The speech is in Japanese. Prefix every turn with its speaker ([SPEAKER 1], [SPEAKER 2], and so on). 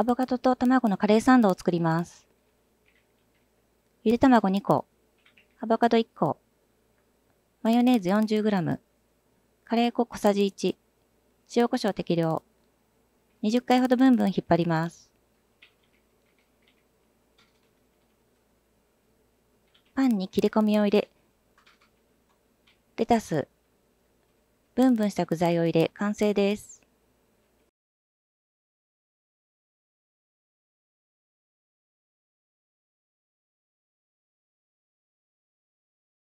[SPEAKER 1] アボカドと卵のカレーサンドを作ります。ゆで卵2個、アボカド1個、マヨネーズ 40g、カレー粉小さじ1、塩コショウ適量、20回ほどブンブン引っ張ります。パンに切れ込みを入れ、レタス、ブンブンした具材を入れ。完成です。